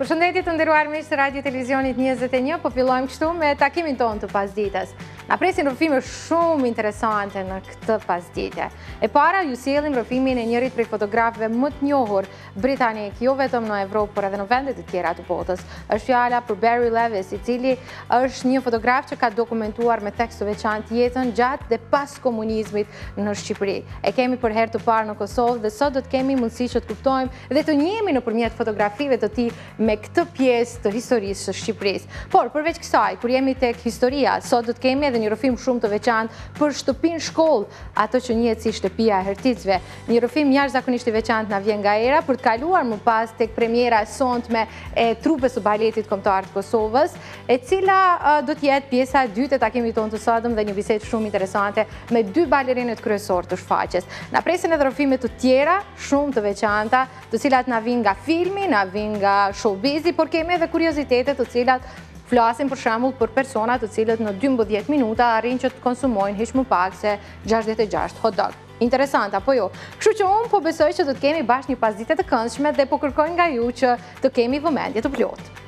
Përshëndetit të ndëruar mishë Radio Televizionit 21, po fillojmë kështu me takimin ton të pas ditës. Na presin rrëfime shumë interesante në këtë pasdite. E para, ju sielim rrëfimin e njërit prej fotografëve më të njohur britanik, jo vetëm në Evropë, por edhe në vendet të tjera të botës. është fjala për Barry Levis, i cili është një fotograf që ka dokumentuar me tekst të veçant jetën gjatë dhe pas komunizmit në Shqipëri. E kemi për herë të parë në Kosovë dhe sot do të kemi mundësi që të kuptojmë dhe të njemi në përmjet fotografive të ti me këtë pjesë të historisë së Shqipëris. Por, përveç kësaj, kur jemi tek historia, sot do të kemi edhe një rëfim shumë të veçantë për shtëpin shkollë, ato që njëtë si shtëpia e hërticve. Një rëfim njarë zakonisht i veçantë nga vjen nga era, për të kaluar më pas tek premjera sot me trupes u baletit komtarë të Kosovës, e cila do tjetë pjesa dytë e takimi tonë të sotëm dhe një viset shumë interesante me dy balerinët kryesor të shfaqes. Na presin edhe rëfimit të tjera, shumë të veçanta, të cilat na vin nga filmi, na vin nga showbizi, por kemi edhe kuriozitetet të cilat flasim për shemull për personat të cilët në 12 minuta arrin që të konsumojnë hish më pak se 66 hot dog. Interesant, apo jo? Kështu që unë po besoj që të të kemi bashkë një pasditet të këndshme dhe po kërkojnë nga ju që të kemi vëmendje të plotë.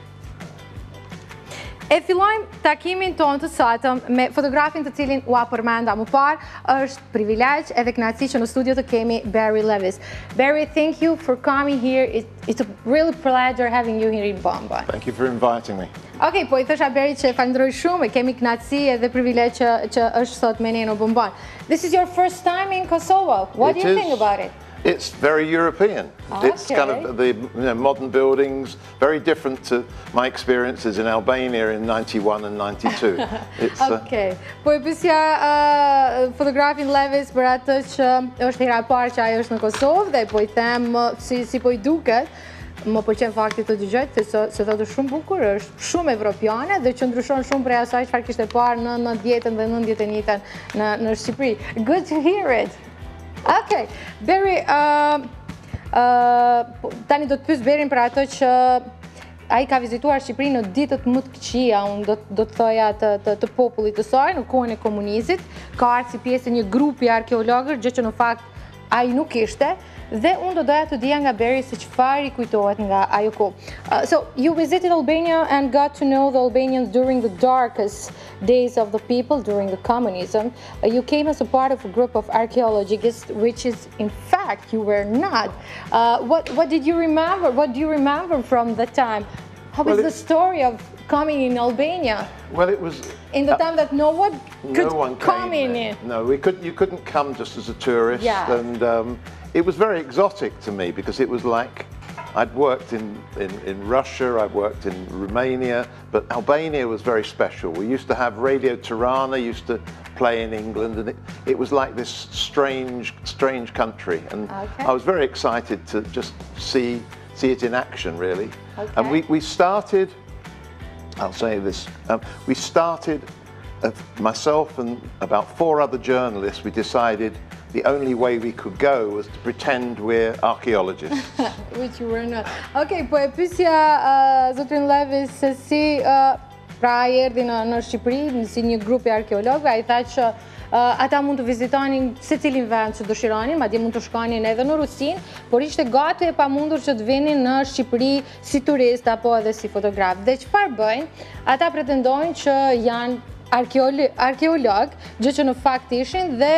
E fillojmë takimin tonë të satëm me fotografin të cilin u apërmenda më parë, është privilegj edhe knaci që në studio të kemi Barry Levis. Barry, thank you for coming here. It's a really pleasure having you here in Bomba. Thank you for inviting me. Ok, po i thësha Barry që falendroj shumë, e kemi knaci edhe privilegj që është sot me një në Bomban. This is your first time in Kosovo. What do you think about it? It's very European. Okay. It's kind of the you know, modern buildings, very different to my experiences in Albania in 91 and 92. It's, uh, okay. Po e pësja uh, fotografin Levis për atë që është hera parë që ajo është në Kosovë dhe po i them si, si po i duket, më përqen faktit të gjëgjët, se, se të të shumë bukur, është shumë evropiane dhe që ndryshon shumë prej asaj që farë kishte parë në 90 dhe 91 në, në Shqipëri. Good to hear it! Ok, Beri, tani do të pysë Berin për ato që a i ka vizituar Shqipëri në ditët më të këqia, unë do të thoja të popullit të soj, në kohën e komunizit, ka arë si pjesë një grupi arkeologër, gjë që në fakt a i nuk ishte, dhe unë do doja të dija nga Beri se qëfar i kujtohet nga ajo. Uh, so, you visited Albania and got to know the Albanians during the darkest days of the people during the communism. Uh, you came as a part of a group of archaeologists, which is, in fact, you were not. Uh, what, what did you remember? What do you remember from that time? How well, is the story of coming in Albania? Well, it was in the uh, time that no one could no one come in. No, we could. You couldn't come just as a tourist, yeah. and um, it was very exotic to me because it was like I'd worked in, in, in, Russia, I'd worked in Romania, but Albania was very special. We used to have Radio Tirana, used to play in England, and it, it was like this strange, strange country. And okay. I was very excited to just see, see it in action, really. Okay. And we, we started, I'll say this, um, we started, uh, myself and about four other journalists, we decided the only way we could go was to pretend we're archaeologists. Which you were not. Ok, po e pysja uh, Zotrin Levis se si uh, pra erdi në, në Shqipëri, si një grupi arkeologë, a i tha që uh, ata mund të vizitonin se cilin vend që dëshironin, ma di mund të shkonin edhe në Rusin, por ishte gati e pa mundur që të vinin në Shqipëri si turist apo edhe si fotograf. Dhe që farë bëjnë, ata pretendojnë që janë arkeolog, gjë që në fakt ishin, dhe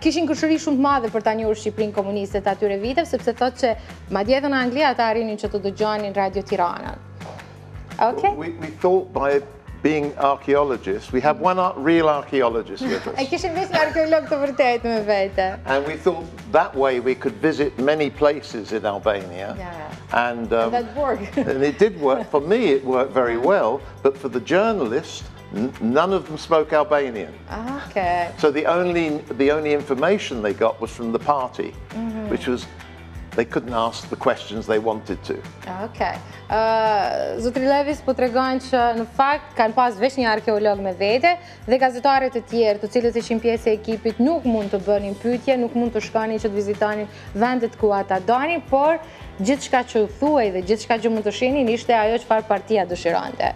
kishin kërshëri shumë të madhe për ta njërë Shqiprin komuniste të atyre vitev, sepse thot që ma djetë në Anglia ata arinin që të dëgjonin Radio Tirana. Okay? We, we thought by being archaeologists, we have one real archaeologist with us. E vish një arkeolog të vërtet me vete. And we thought that way we could visit many places in Albania. Yeah. And, um, and that worked. and it did work. For me, it worked very well. But for the journalist, none of them spoke Albanian. Okay. So the only the only information they got was from the party, mm -hmm. which was they couldn't ask the questions they wanted to. Okay. Uh, Zotri Levis po tregojnë që në fakt kanë pas veç një arkeolog me vete dhe gazetarët e tjerë, të cilët ishin pjesë e ekipit, nuk mund të bënin pyetje, nuk mund të shkonin që të vizitonin vendet ku ata donin, por gjithçka që thuaj dhe gjithçka që mund të shihnin ishte ajo çfarë partia dëshironte.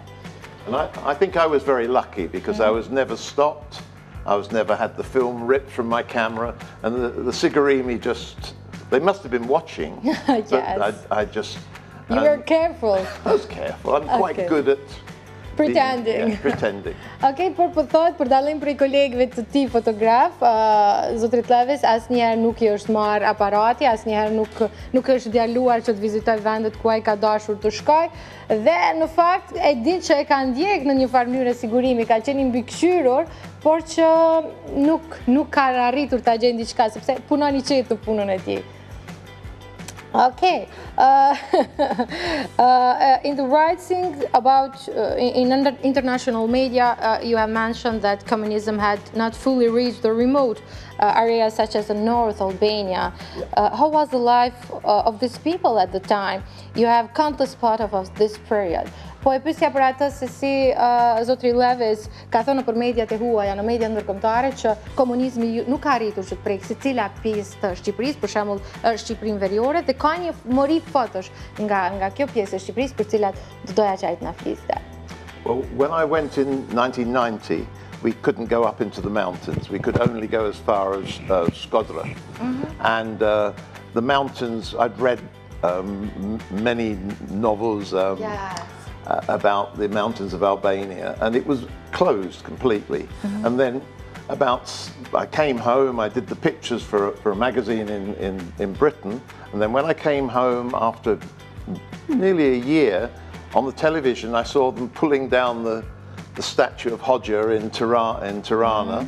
And I, I think I was very lucky because mm. I was never stopped. I was never had the film ripped from my camera. And the, the Sigurimi just, they must have been watching. yes. But I, I just, You were careful. I was careful. I'm quite Okay. good at Pretending. yeah, pretending. Ok, por po thot, për dallim prej kolegëve të ti fotograf, uh, Zotrit Levis asnjëherë nuk i është marr aparati, asnjëherë nuk nuk është djaluar që të vizitoj vendet ku ai ka dashur të shkoj dhe në fakt e di që e ka ndjek në një farë mënyrë sigurimi, ka qenë i mbikëqyrur, por që nuk nuk ka arritur ta gjejë diçka sepse punon i qetë në punën e tij. Okay. Uh, uh, in the writing about uh, in, international media, uh, you have mentioned that communism had not fully reached the remote uh, areas such as the North Albania. Uh, how was the life uh, of these people at the time? You have countless photos of this period. Po e pyesja për atë se si uh, zotri Levis ka thënë për mediat e huaja, në media ndërkombëtare që komunizmi nuk ka arritur që të prekë si cila pjesë të Shqipërisë, për shembull është Shqipërinë Veriore dhe ka një mori fotosh nga nga kjo pjesë e Shqipërisë për cilat do doja që ai të na fliste. Well, when I went in 1990, we couldn't go up into the mountains. We could only go as far as uh, Skodra. And uh, the mountains, I'd read um, many novels um, Yes. Uh, about the mountains of Albania, and it was closed completely. And then about, I came home, I did the pictures for, a- for a magazine in, in, in Britain, and then when I came home after nearly a year, on the television I saw them pulling down the, the statue of Hoxha in, Tira, in Tirana.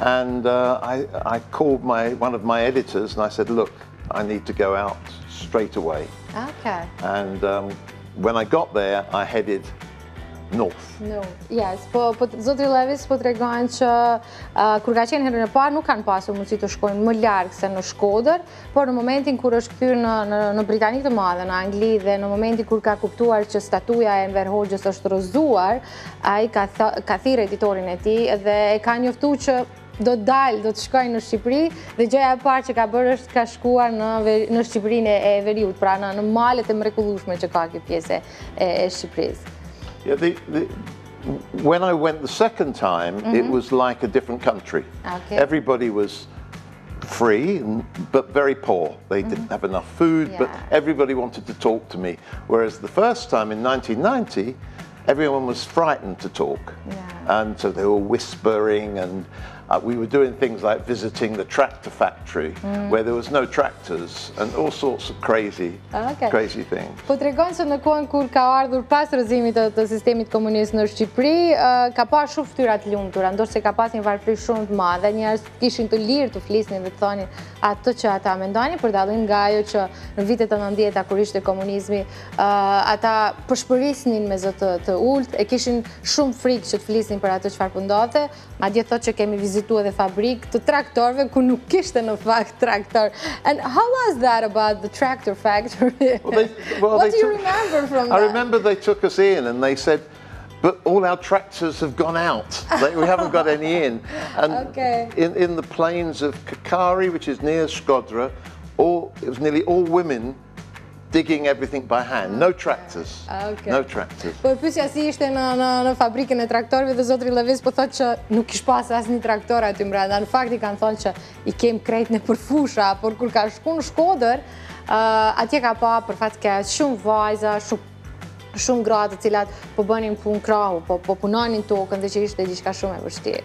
And uh, I, I called my, one of my editors and I said, look, I need to go out straight away. Okay. And um, when I got there, I headed north. No, yes, po, po zotri Levis po tregon që uh, kur ka qenë herën e parë nuk kanë pasur mundësi të shkojnë më larg se në Shkodër, por në momentin kur është kthyer në në, në Britani të Madhe, në Angli dhe në momentin kur ka kuptuar që statuja e Enver Hoxhës është rrëzuar, ai ka tha, ka thirrë editorin e tij dhe e ka njoftuar që do të dalë, do të shkojë në Shqipëri dhe gjëja e parë që ka bërë është ka shkuar në në Shqipërinë e Veriut, pra në, në malet e mrekullueshme që ka kjo pjesë e, e Shqipërisë. Yeah, the, the, when I went the second time, it was like a different country. Okay. Everybody was free, but very poor. They didn't have enough food, but Yeah. everybody wanted to talk to me. Whereas the first time in 1990, everyone was frightened to talk. Yeah. And so they were whispering, and uh, we were doing things like visiting the tractor factory where there was no tractors and all sorts of crazy, Okay. crazy things. Po të regon që në kohën kur ka ardhur pas rëzimit të, të sistemit komunist në Shqipëri, ë, ka pa shumë ftyrat lumtura, ndosht se ka pas një varfëri shumë të madhe, njerëz kishin të lirë të flisnin dhe të thonin atë që ata mendonin, për dallim nga ajo që në vitet e 90-ta kur ishte komunizmi, ë, ata përshpërisnin me zë të, të ult, e kishin shumë frikë që të flisnin për atë çfarë po ndodhte, madje thotë që kemi vizituar edhe fabrikë të traktorëve ku nuk kishte në fakt traktor. And how was that about the tractor factory? Well, they- well, what do you took- remember from I that? I remember they took us in and they said, but all our tractors have gone out. We haven't got any in. And Okay. in, in the plains of Kakari, which is near Skodra, all, it was nearly all women digging everything by hand. No tractors. Okay. No tractors. Po pyesja si ishte në, në, në fabrikën e traktorëve dhe zotri Levis po thotë që nuk kish pas asnjë traktor aty mbrenda. Në fakt i kanë thonë që i kem krejt në përfusha, por kur ka shku në Shkodër, uh, atje ka pa për fat keq shumë vajza, shumë shumë gra të cilat po bënin punë krahu, po, po punonin tokën dhe që ishte diçka shumë e vështirë.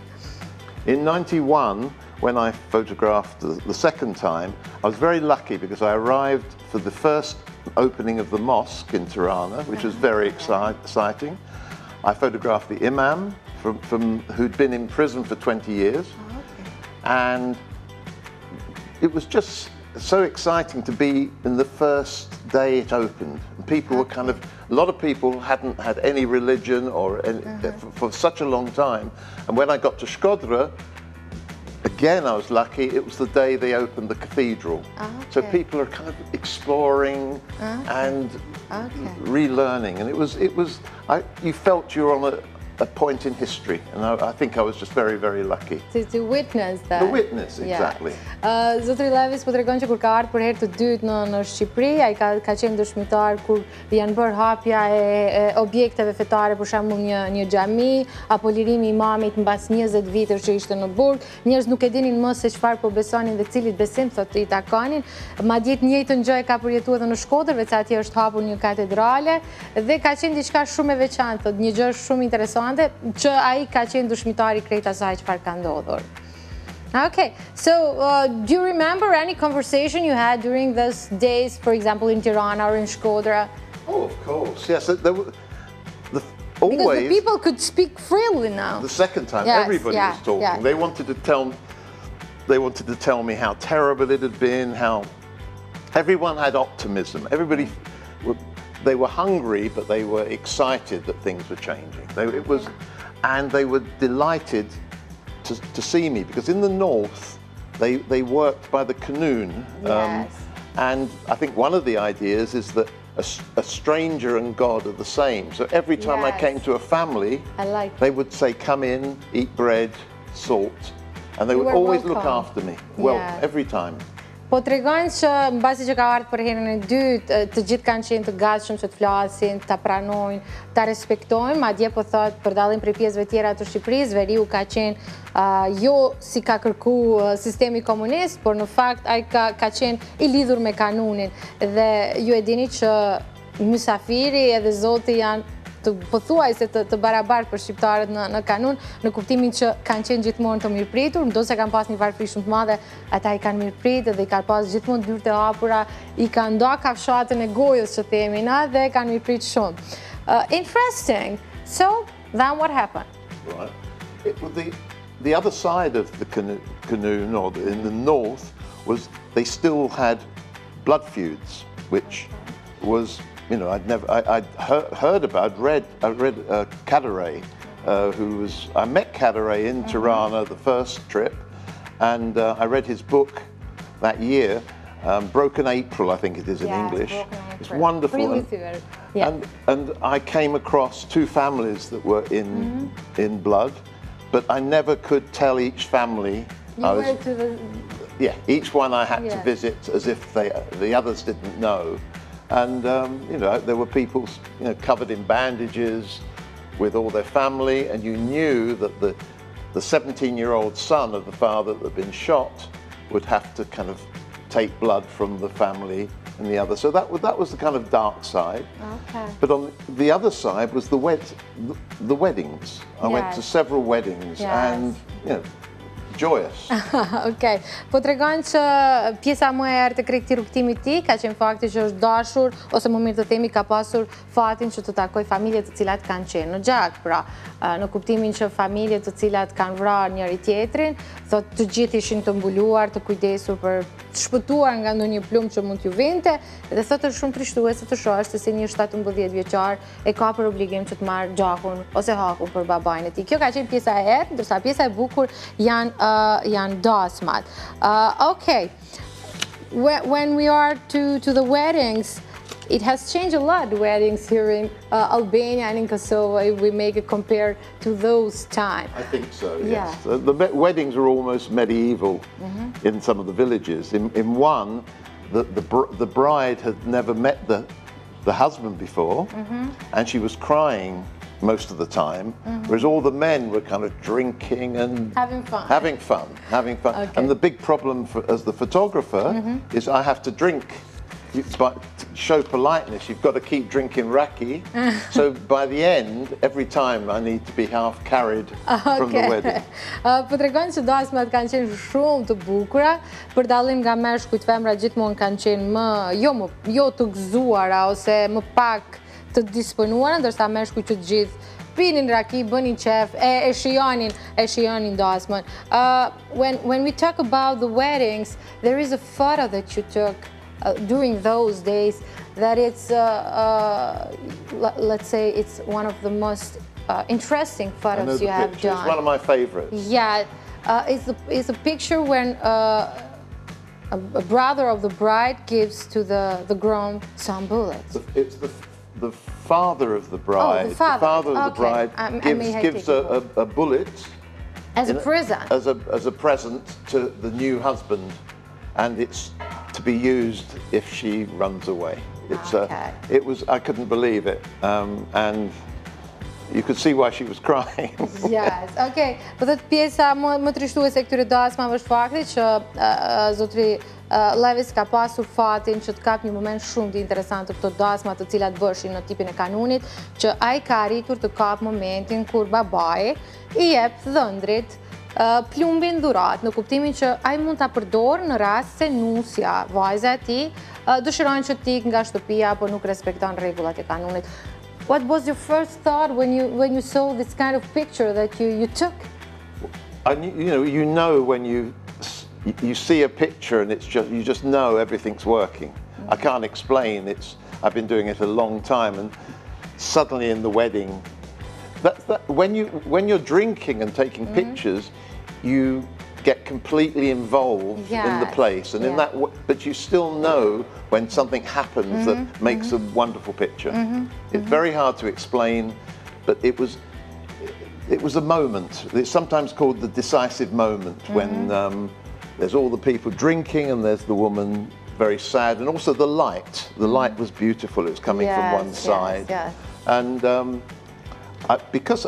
In 91, when I photographed the, the second time, I was very lucky because I arrived for the first opening of the mosque in Tirana, which was very exci- exciting. I photographed the imam from, from, who'd been in prison for 20 years. Oh, and it was just so exciting to be in the first day it opened. And people were kind of, a lot of people hadn't had any religion or any, uh-huh. for, for such a long time. And when I got to Shkodra, again I was lucky, it was the day they opened the cathedral. Ah, so Okay. people are kind of exploring ah, and Okay. relearning. And it was, it was I, you felt you were on a, a point in history, and I, I think I was just very, very lucky. To, to witness that. The witness, exactly. Uh, Zotri Levis po të regon që kur ka ardhur për herë të dytë në, në Shqipëri, ai ka, ka qenë dëshmitar kur janë bërë hapja e, e objekteve fetare, për shembull një, një xhami, apo lirimi i imamit mbas 20 vitësh që ishte në burg. Njerëz nuk e dinin më se çfarë po besonin dhe cilit besim thotë i takanin. Madje të njëjtën gjë e ka përjetuar edhe në Shkodër, veç atje është hapur një katedrale dhe ka qenë diçka shumë e veçantë, thotë një gjë shumë interesante që ai ka qenë dëshmitari krejt asaj çfarë ka ndodhur. Okay, so uh, do you remember any conversation you had during those days, for example, in Tirana or in Shkodra? Oh, of course. Yes, there were, the, Because the people could speak freely now. The second time, Yes, everybody yeah, was talking. yeah. They wanted to tell, they wanted to tell me how terrible it had been. How everyone had optimism. Everybody, were, they were hungry, but they were excited that things were changing. They, it was, and they were delighted to, to see me because in the north, they they worked by the Kanun. Um, yes. and I think one of the ideas is that a, a, stranger and God are the same. So every time I came to a family, I like they would say, "Come in, eat bread, salt," and they You would always look after me. Well, Yeah. every time. Po të regojnë që në basi që ka ardhë për herën e dytë, të gjithë kanë qenë të gatshëm që të flasin, të pranojnë, të respektojnë, ma dje po thotë për dalim për pjesëve tjera të Shqipërisë, veriu ka qenë jo si ka kërku sistemi komunist, por në fakt ai ka, ka qenë i lidhur me kanunin. Dhe ju e dini që mysafiri edhe zoti janë të pothuaj se të, të barabartë për shqiptarët në, në kanun, në kuptimin që kanë qenë gjithmonë të mirëpritur, ndo se kanë pas një varfri shumë të madhe, ata i kanë mirëpritë dhe i kanë pas gjithmonë dyrë të hapura, i kanë nda kafshatën e gojës që themi na dhe kanë mirëpritë shumë. Uh, interesting. So, then what happened? Right. The the other side of the canoe, canoe in the north, was they still had blood feuds, which was you know I'd never I, I'd heard, heard about read I read uh, Kadare, uh, who was I met Kadare in Tirana the first trip, and uh, I read his book that year. Um, Broken April, I think it is in Yes, English. Broken It's wonderful. And- Yeah. and and I came across two families that were in Mm-hmm. in blood, but I never could tell each family. You I was, went to the... yeah, each one I had Yeah. to visit as if they the others didn't know, and um, you know there were people you know covered in bandages with all their family, and you knew that the the 17 year old son of the father that had been shot would have to kind of take blood from the family and the other. So that was that was the kind of dark side. Okay. But on the other side was the wed, the, the weddings. I went to several weddings Yes. and you know, joyous. Okej, po të regojnë që pjesa më e erë të krejt të rukëtimit ti ka qenë fakti që është dashur, ose më mirë të themi ka pasur fatin që të takoj familje të cilat kanë qenë në gjak, pra në kuptimin që familje të cilat kanë vrarë njëri tjetrin, thot të gjithë ishin të mbuluar, të kujdesur për të shpëtuar nga ndonjë plumë që mund t'ju vinte, dhe thotë është shumë trishtuese të shohësh se si një 17 vjeqar e ka për obligim që të marrë gjakun ose hakun për babajnë e ti. Kjo ka qenë pjesa e erë, ndërsa pjesa e bukur janë, uh, janë dasmat. Uh, okay, when we are to, to the weddings, it has changed a lot, weddings here in uh, Albania and in Kosovo, if we make it compare to those times. I think so. Yeah. Yes. The, the weddings are almost medieval Mm-hmm. in some of the villages. In, in one, the, the br- the bride had never met the the husband before, Mm-hmm. and she was crying most of the time, whereas all the men were kind of drinking and Having fun. having fun, having fun. Okay. And the big problem for, as the photographer is I have to drink. You, but show politeness, you've got to keep drinking raki. so by the end, every time I need to be half carried from the wedding. Uh, po të regojnë që dasmat kanë qenë shumë të bukura, për dalim nga meshkujt femra gjithmonë kanë qenë më, jo, më, jo të gëzuara ose më pak të disponuara, ndërsa meshkujt që të gjithë pinin raki, bënin qef, e, e shijonin, e shijonin dasmën. Uh, when, when we talk about the weddings, there is a photo that you took during those days that it's, uh, uh, l- let's say, it's one of the most uh, interesting photos you have picture. done. It's one of my favourites. Yeah, uh, it's, a, it's a picture when uh, a, brother of the bride gives to the, the groom some bullets. It's the the father of the bride, Oh, the father. father of the Okay. bride, I- I may gives, gives a, a, a bullet As a present. as a as a present to the new husband, and it's be used if she runs away. It's Okay. uh, it was I couldn't believe it, um, and you could see why she was crying. Yes, okay. Po thot pjesa më, më trishtuese e këtyre dasmave është fakti që uh, uh, zotri uh, Levis ka pasur fatin që të kap një moment shumë të interesant të këto dasma të cilat bëshin në tipin e kanunit, që ai ka arritur të kap momentin kur babai i jep dhëndrit uh, plumbin dhurat, në kuptimin që ai mund ta përdor në rast se nusja, vajza e tij, dëshiron që tik nga shtëpia apo nuk respekton rregullat e kanunit. What was your first thought when you when you saw this kind of picture that you you took? And you know, you know when you you see a picture and it's just you just know everything's working. I can't explain. It's I've been doing it a long time, and suddenly in the wedding, that, that when you when you're drinking and taking mm-hmm. pictures, you get completely involved in the place, and in that, w- but you still know when something happens that mm-hmm. makes a mm-hmm. wonderful picture. It's very hard to explain, but it was it was a moment. It's sometimes called the decisive moment when um, there's all the people drinking and there's the woman very sad, and also the light. The light was beautiful. It was coming from Yes, one yes, side, yes. and um, I, because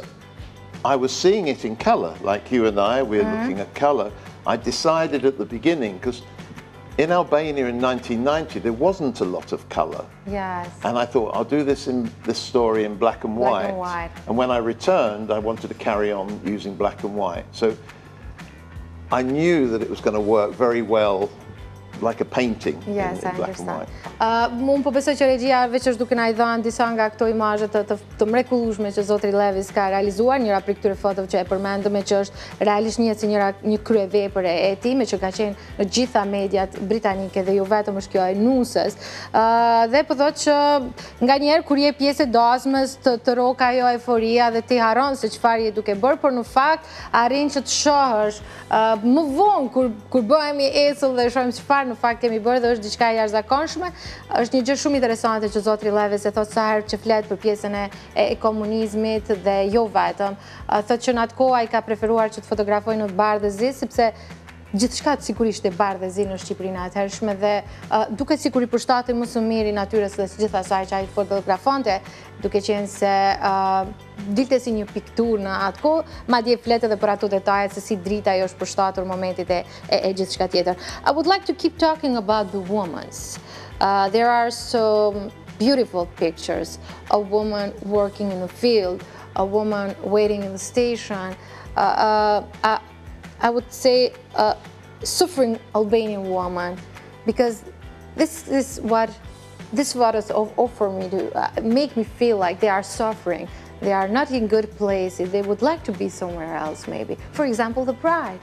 I was seeing it in colour, like you and I, we're mm-hmm. looking at colour. I decided at the beginning because in Albania in 1990 there wasn't a lot of colour. Yes. And I thought, I'll do this in this story in black and Black white. and white. And when I returned, I wanted to carry on using black and white. So I knew that it was going to work very well, like a painting Yes, in, I in black and understand. white. Uh, Unë po besoj që regjia veç është duke na i dhënë disa nga këto imazhe të, të, të mrekullueshme që zotri Levis ka realizuar, njëra prej këtyre fotove që e përmendëm e që është realisht një si njëra një kryevepër e tij, që ka qenë në gjitha mediat britanike dhe jo vetëm është kjo e nusës. Uh, dhe po thotë që nganjëherë kur je pjesë e dasmës të, të rok ajo euforia dhe ti harron se çfarë je duke bërë, por në fakt arrin që të shohësh uh, më vonë kur kur bëhemi ecëll dhe shohim çfarë në fakt kemi bërë dhe është diçka e jashtëzakonshme. Është një gjë shumë interesante që zotri Leves e thot sa herë që flet për pjesën e, e, komunizmit dhe jo vetëm. Thot që në atë kohë ai ka preferuar që të fotografojë në bardhë zi sepse gjithçka sigurisht e bardhë zi në Shqipërinë atëhershme dhe uh, duket sikur i përshtatej më së miri natyrës dhe gjithë asaj që ai fotografonte, duke qenë se uh, dilte si një piktur në atë kohë, madje flet edhe për ato detajet se si drita ajo është përshtatur momentit e, e, gjithçka tjetër. I would like to keep talking about the women's. Uh, there are some beautiful pictures. A woman working in the field, a woman waiting in the station. Uh, uh, I, would say a suffering Albanian woman, because this is what this photos of- offer me to uh, make me feel like they are suffering. They are not in good places. They would like to be somewhere else, maybe. For example, the bride.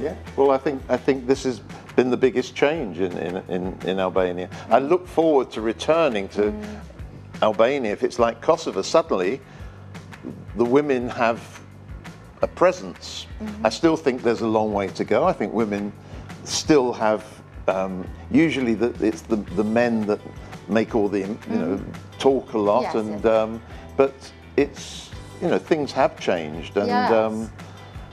Yeah. Well, I think I think this has been the biggest change in in, in, in Albania. I look forward to returning to Albania if it's like Kosovo. Suddenly, the women have a presence. I still think there's a long way to go. I think women still have. Um, usually, the, it's the the men that make all the you know talk a lot, Yes, and yes. um, but it's you know things have changed, and Yes. um,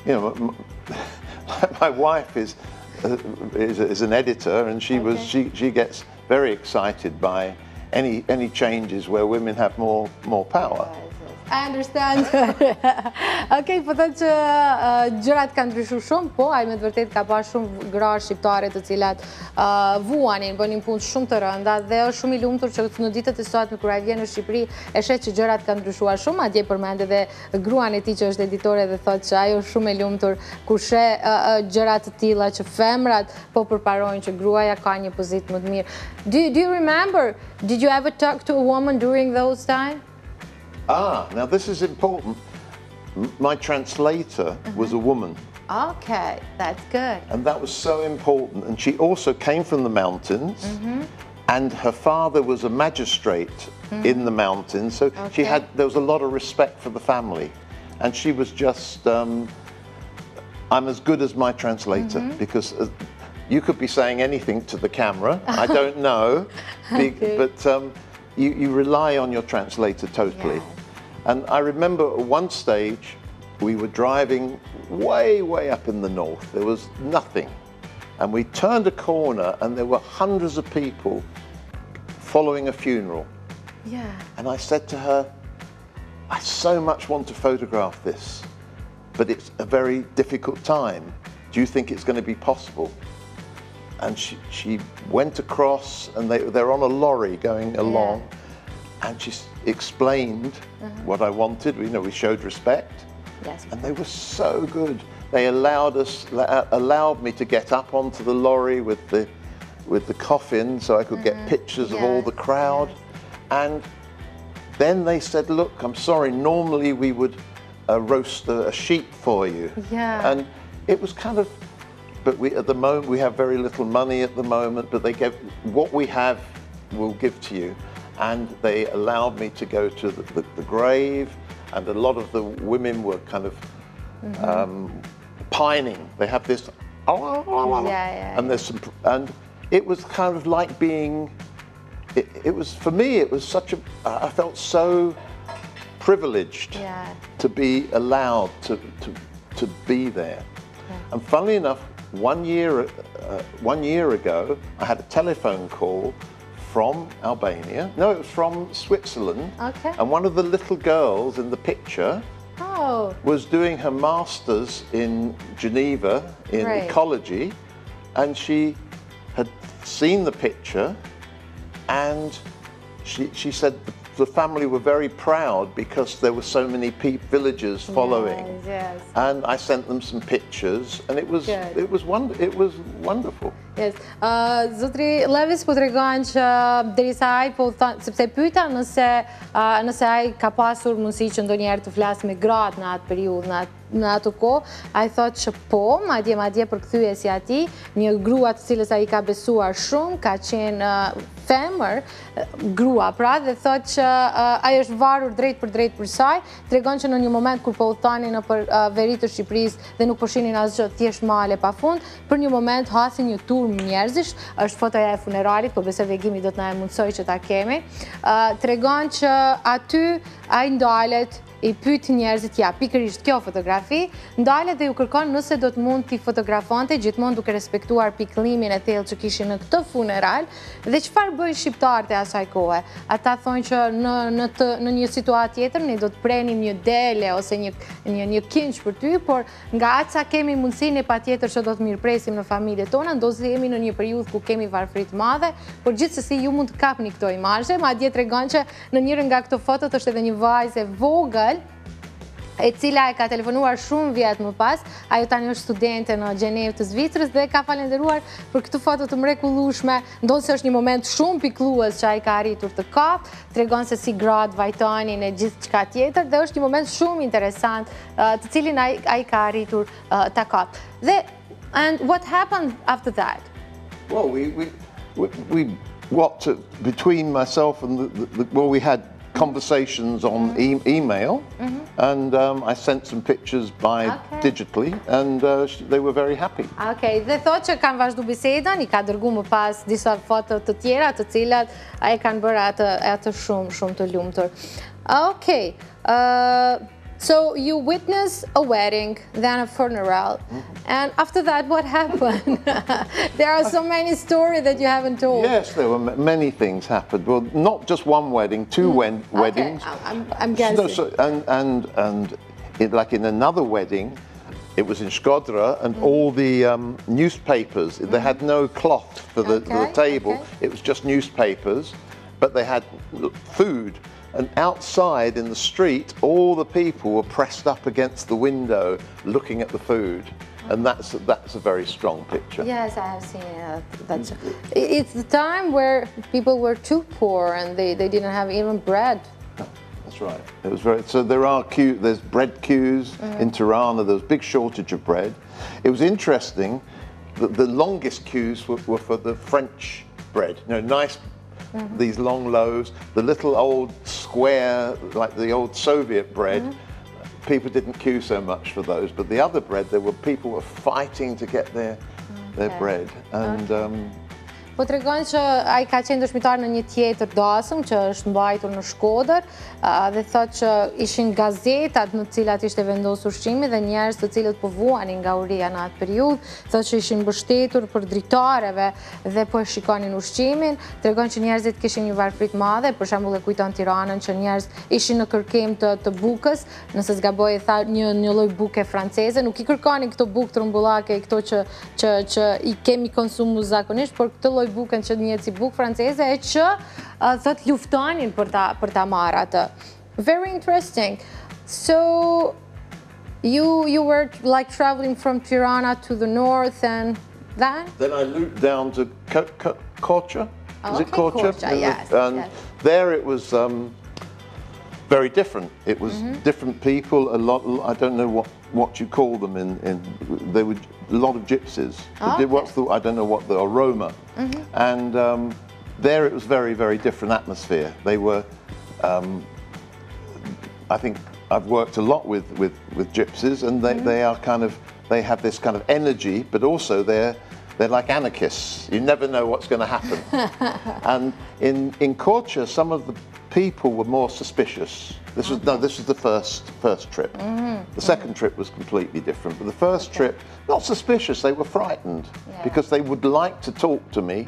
you know. my wife is, uh, is is an editor, and she was she she gets very excited by any any changes where women have more more power. I understand. Okej, po thënë që gjërat kanë ndryshuar shumë, po ai të vërtet ka pas shumë gra shqiptare të cilat uh, vuanin, bënin punë shumë të rënda dhe është shumë i lumtur që në ditët e sotme kur ai vjen në Shqipëri e shet që gjërat kanë ndryshuar shumë, madje përmend edhe gruan e tij që është editore dhe thotë që ajo është shumë e lumtur kur she uh, gjëra të tilla që femrat po përparojnë që gruaja ka një pozitë më të mirë. Do, do you remember, did you ever talk to a woman during those times? Ah, now this is important. My translator was a woman, Okay, that's good. and that was so important. And she also came from the mountains, Mm-hmm. and her father was a magistrate in the mountains. So she Mm-hmm. Had there was a lot of respect for the family, and she was just. Um, I'm as good as my translator Mm-hmm. because. Uh, you could be saying anything to the camera. I don't know, Okay. but um, you, you rely on your translator totally. Yes. And I remember at one stage, we were driving way, way up in the north. There was nothing. And we turned a corner and there were hundreds of people following a funeral. Yeah. And I said to her, I so much want to photograph this, but it's a very difficult time. Do you think it's going to be possible? And she, she went across, and they, they're on a lorry going along, and she explained uh-huh. what I wanted. You know, we showed respect, Yes. and they were so good. They allowed us, uh, allowed me to get up onto the lorry with the, with the coffin, so I could get mm-hmm. pictures of all the crowd, and then they said, look, I'm sorry, normally we would uh, roast a, a sheep for you. Yeah. And it was kind of, but we, at the moment, we have very little money at the moment, but they gave, what we have, we'll give to you. And they allowed me to go to the, the, the grave, and a lot of the women were kind of um, pining. They have this, Yeah, yeah, and there's some, and it was kind of like being it, it was for me it was such a i felt so privileged Yeah. to be allowed to, to, to be there and funnily enough one year uh, one year ago i had a telephone call from albania no it was from switzerland Okay. and one of the little girls in the picture Oh, was doing her master's in Geneva in Right. ecology, and she had seen the picture, and she, she said the, the family were very proud because there were so many villagers following. Yes, yes. And I sent them some pictures, and it was Good. it was wonder, it was wonderful. Yes. Uh, zotri Levis po tregon që derisa ai po thon sepse pyeta nëse uh, nëse ai ka pasur mundësi që ndonjëherë të flas me gratë në atë periudhë, në atë në atë kohë, ai thotë që po, madje madje për kthyesi i tij, një grua të cilës ai ka besuar shumë, ka qenë femër, grua pra dhe thotë që ai është varur drejt për drejt për saj, tregon që në një moment kur po udhtonin në për uh, veri të Shqipërisë dhe nuk shihnin asgjë thjesht male pafund, për një moment hasin një turm njerëzish, është fotoja e funeralit, po besoj vegimi do të na e mundsoj që ta kemi. Tregon që aty ai ndalet i pyet njerëzit, ja, pikërisht kjo fotografi, ndalet dhe ju kërkon nëse do të mund t'i fotografante, gjithmonë duke respektuar pikëllimin e thellë që kishin në këtë funeral, dhe çfarë bëjnë shqiptarët e asaj kohe? Ata thonë që në në në një situatë tjetër ne do të prenim një dele ose një një një kinç për ty, por nga atë sa kemi mundësinë e patjetër që do të mirëpresim në familjet tona, ndoshta jemi në një periudhë ku kemi varfëri të madhe, por gjithsesi ju mund të kapni këto imazhe, madje tregon që në njërin nga këto fotot është edhe një vajzë e vogël e cila e ka telefonuar shumë vjet më pas, ajo tani është studente në Gjenevë të Zvicrës dhe ka falenderuar për këtë foto të mrekullueshme, ndonë se është një moment shumë piklues që ai ka arritur të kap, tregon se si gratë vajtonin e gjithë çka tjetër dhe është një moment shumë interesant uh, të cilin ai ai ka arritur uh, ta kap. Dhe and what happened after that? Well, we we we, what to, between myself and the well, we had conversations on e- email, and um, I sent some pictures by Okay. digitally, and uh, they were very happy. Okej, dhe thot që kanë vazhdu bisedën, i ka dërgu më pas disa foto të tjera të cilat e kanë bërë atë, atë shumë, shumë të lumtur. Okej, uh, so you witness a wedding, then a funeral, and after that what happened? there are so many stories that you haven't told. Yes, there were m- many things happened. Well, not just one wedding, two wen- Okay, weddings. I'm- I'm, guessing. so, and and and it, like in another wedding, it was in Skodra, and Mm. all the um, newspapers. They had no cloth for the, Okay, the table. okay. It was just newspapers, but they had food. And outside in the street, all the people were pressed up against the window, looking at the food, and that's that's a very strong picture. Yes, I have seen mm. it. That's, it's the time where people were too poor and they, they didn't have even bread. That's right. It was very. So there are queue. There's bread queues mm. in Tirana. There was big shortage of bread. It was interesting. that the longest queues were, were for the French bread. You know, nice. These long loaves, the little old square, like the old Soviet bread, people didn't queue so much for those. But the other bread, there were people were fighting to get their their Okay. bread, and um, po të regon që a i ka qenë dëshmitar në një tjetër dasëm që është mbajtur në Shkoder dhe thot që ishin gazetat në cilat ishte vendosë ushqimi dhe njerës të cilët vuanin nga uria në atë periud, thot që ishin bështetur për dritareve dhe po shikonin ushqimin, të regon që njerëzit kishin një varfrit madhe, për shambull e kujton tiranën që njerëz ishin në kërkem të bukës, nëse zgaboj e tha një loj buke franceze, nuk i kërkani këto bukë të rumbullake, këto që i kemi konsumu zakonisht, por këtë loj bukën që njëtë si bukë franceze e që thët luftanin për ta marrë atë. Very interesting. So, you you were like traveling from Tirana to the north and then? Then I looped down to Kocha. Is it Kocha? yes. And there it was um, very different. It was mm -hmm. different people, a lot, I don't know what, what you call them in, in they were a lot of gypsies. Oh, okay. What's the, I don't know what the aroma. Mm -hmm. And um, there it was very, very different atmosphere. They were, um, I think I've worked a lot with, with, with gypsies and they, mm -hmm. they are kind of, they have this kind of energy, but also they're, they're like anarchists. You never know what's going to happen. and in, in culture, some of the people were more suspicious. This was no, this was the first first trip. Mm -hmm. The 2nd -hmm. trip was completely different, but the first okay. trip, not suspicious. They were frightened yeah. because they would like to talk to me,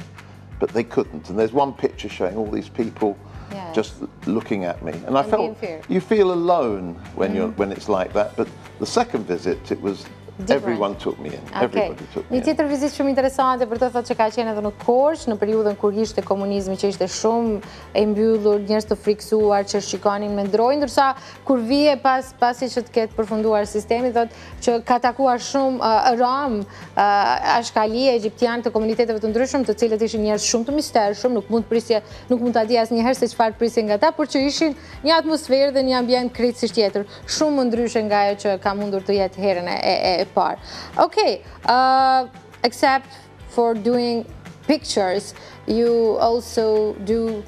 but they couldn't. And there's one picture showing all these people yeah. just looking at me, and I and felt you feel alone when mm you're when it's like that. But the second visit, it was Everyone took me in. Everybody took me in. Një tjetër vizit shumë interesante për të thotë që ka qenë edhe në Korç, në periudhën kur ishte komunizmi që ishte shumë e mbyllur, njerëz të friksuar që shikonin me ndrojë, ndërsa kur vije pas pasi që të ketë përfunduar sistemi, thotë që ka takuar shumë rom, ashkali egjiptian të komuniteteve të ndryshëm, të cilët ishin njerëz shumë të mistershëm, nuk mund prisje, nuk mund ta di asnjëherë se çfarë prisje nga ata, por që ishin një atmosferë dhe një ambient krejtësisht tjetër, shumë ndryshe nga ajo që ka mundur të jetë herën e part. Okay, uh, except for doing pictures, you also do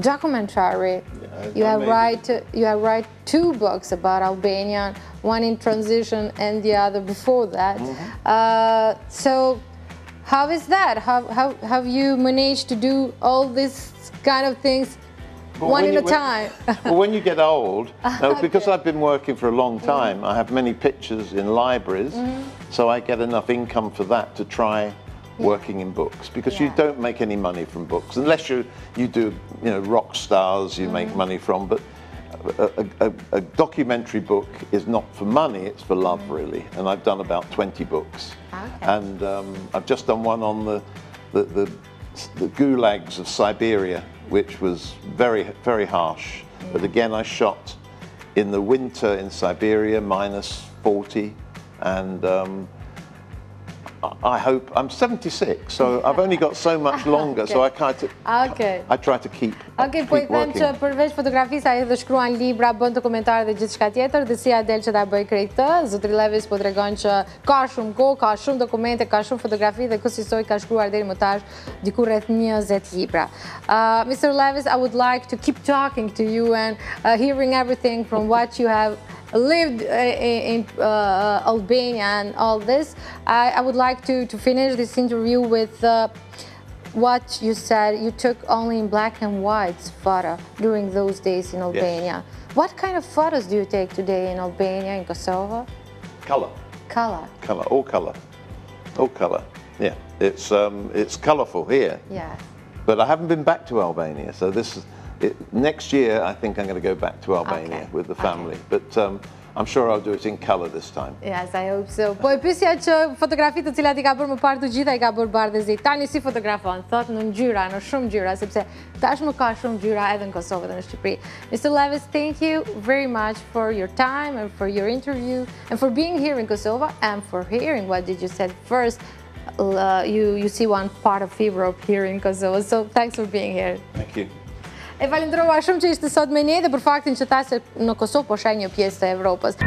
documentary. Yeah, you have write you have write two books about Albania, one in transition and the other before that. Mm -hmm. uh, so, how is that? How, how have you managed to do all these kind of things but One at a time. well, when you get old, okay. because I've been working for a long mm. time, mm. I have many pictures in libraries, mm. so I get enough income for that to try working in books because yeah. you don't make any money from books unless you you do you know rock stars you mm. make money from but a, a, a, documentary book is not for money it's for love mm. really and I've done about 20 books okay. and um, I've just done one on the the, the the gulags of Siberia which was very, very harsh. But again, I shot in the winter in Siberia, minus 40, and um, I hope I'm 76, so I've only got so much longer, okay. so I to okay. I try to keep Ok, po i them që përveç fotografisë ai edhe shkruan libra, bën dokumentar dhe gjithçka tjetër, dhe si Adel që ta bëj krejt këtë, zotri Levis po tregon që ka shumë kohë, ka shumë dokumente, ka shumë fotografi dhe kësaj ka shkruar deri më tash diku rreth 20 libra. Uh, Mr. Levis, I would like to keep talking to you and uh, hearing everything from what you have lived uh, in uh, Albania and all this, I, I, would like to, to finish this interview with uh, what you said. You took only in black and white photo during those days in Albania. Yes. What kind of photos do you take today in Albania, in Kosovo? Color. Color. Color, all color. All color. Yeah, it's um, it's colourful here. Yeah. But I haven't been back to Albania, so this is it, next year, I think I'm going to go back to Albania okay. with the family. Okay. But um, I'm sure I'll do it in color this time. Yes, I hope so. Po e pysja që fotografitë të cilat i ka bërë më parë të gjitha i ka bërë bardhe zi. Tani si fotografon, thot në ngjyra, në shumë ngjyra, sepse tash më ka shumë ngjyra edhe në Kosovë dhe në Shqipëri. Mr. Levis, thank you very much for your time and for your interview and for being here in Kosovo and for hearing what did you said first. Uh, you, you see one part of Europe here in Kosovo. So thanks for being here. Thank you. E falendrova shumë që ishte sot me një dhe për faktin që ta se në Kosovë po shaj një pjesë të Evropës.